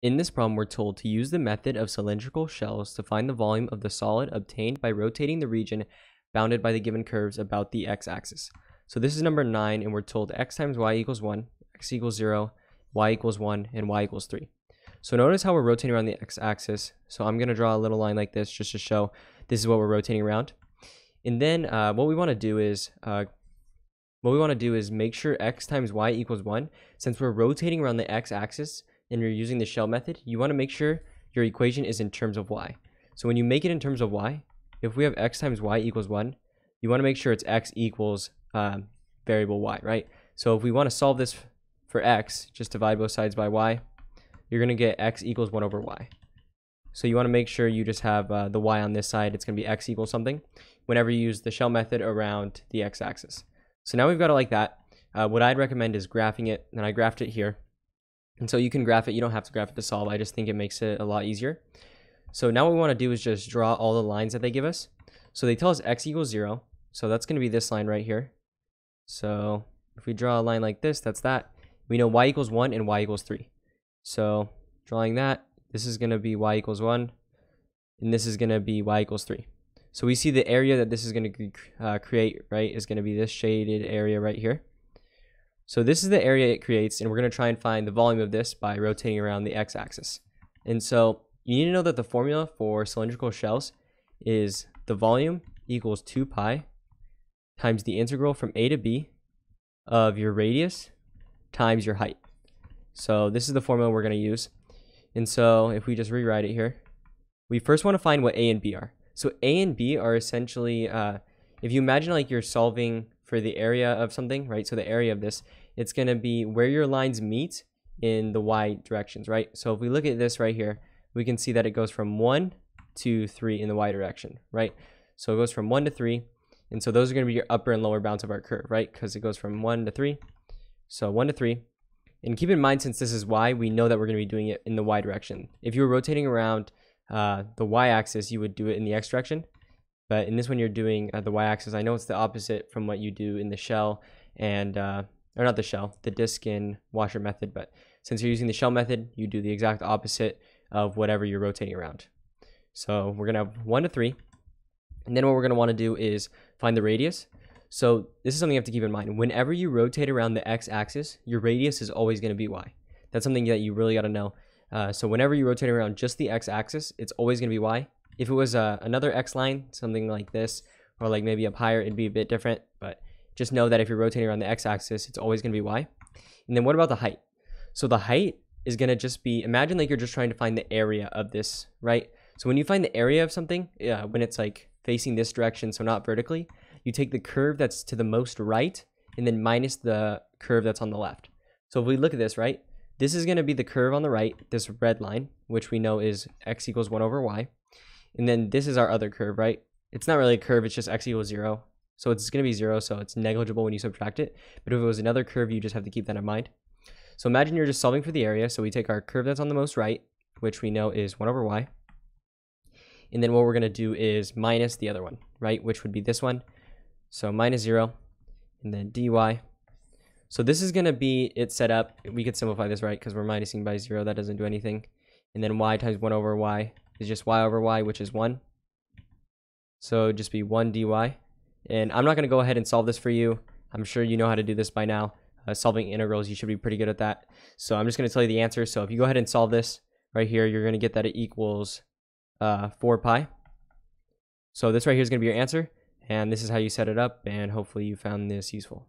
In this problem, we're told to use the method of cylindrical shells to find the volume of the solid obtained by rotating the region bounded by the given curves about the x-axis. So this is number 9, and we're told x times y equals 1, x equals 0, y equals 1, and y equals 3. So notice how we're rotating around the x-axis. So I'm going to draw a little line like this just to show this is what we're rotating around. And then uh, what we want to do is uh, what we want to do is make sure x times y equals 1. Since we're rotating around the x-axis, and you're using the shell method, you want to make sure your equation is in terms of y. So when you make it in terms of y, if we have x times y equals 1, you want to make sure it's x equals um, variable y, right? So if we want to solve this for x, just divide both sides by y, you're going to get x equals 1 over y. So you want to make sure you just have uh, the y on this side. It's going to be x equals something whenever you use the shell method around the x-axis. So now we've got it like that. Uh, what I'd recommend is graphing it, and I graphed it here. And so you can graph it. You don't have to graph it to solve. I just think it makes it a lot easier. So now what we want to do is just draw all the lines that they give us. So they tell us x equals 0. So that's going to be this line right here. So if we draw a line like this, that's that. We know y equals 1 and y equals 3. So drawing that, this is going to be y equals 1. And this is going to be y equals 3. So we see the area that this is going to uh, create, right, is going to be this shaded area right here. So this is the area it creates, and we're going to try and find the volume of this by rotating around the x-axis. And so you need to know that the formula for cylindrical shells is the volume equals 2 pi times the integral from a to b of your radius times your height. So this is the formula we're going to use. And so if we just rewrite it here, we first want to find what a and b are. So a and b are essentially, uh, if you imagine like you're solving for the area of something, right? So the area of this, it's going to be where your lines meet in the y directions, right? So if we look at this right here, we can see that it goes from 1 to 3 in the y direction, right? So it goes from 1 to 3. And so those are going to be your upper and lower bounds of our curve, right? Because it goes from 1 to 3. So 1 to 3. And keep in mind, since this is y, we know that we're going to be doing it in the y direction. If you were rotating around uh, the y-axis, you would do it in the x direction. But in this one, you're doing uh, the y-axis. I know it's the opposite from what you do in the shell and, uh, or not the shell, the disk and washer method. But since you're using the shell method, you do the exact opposite of whatever you're rotating around. So we're to have 1 to 3. And then what we're want to do is find the radius. So this is something you have to keep in mind. Whenever you rotate around the x-axis, your radius is always going to be y. That's something that you really got to know. Uh, so whenever you rotate around just the x-axis, it's always going to be y. If it was uh, another X line, something like this, or like maybe up higher, it'd be a bit different. But just know that if you're rotating around the X axis, it's always going to be Y. And then what about the height? So the height is going to just be, imagine like you're just trying to find the area of this, right? So when you find the area of something, yeah, when it's like facing this direction, so not vertically, you take the curve that's to the most right and then minus the curve that's on the left. So if we look at this, right, this is going to be the curve on the right, this red line, which we know is x equals 1 over y. And then this is our other curve, right? It's not really a curve, it's just x equals 0. So it's going to be 0, so it's negligible when you subtract it. But if it was another curve, you just have to keep that in mind. So imagine you're just solving for the area. So we take our curve that's on the most right, which we know is 1 over y. And then what we're going to do is minus the other one, right? Which would be this one. So minus 0, and then dy. So this is going to be it set up. We could simplify this, right? Because we're minusing by 0. That doesn't do anything. And then y times 1 over y is just y over y, which is 1. So just be 1 dy. And I'm not going to go ahead and solve this for you. I'm sure you know how to do this by now. Uh, solving integrals, you should be pretty good at that. So I'm just going to tell you the answer. So if you go ahead and solve this right here, you're going to get that it equals uh, 4 pi. So this right here is going to be your answer. And this is how you set it up. And hopefully you found this useful.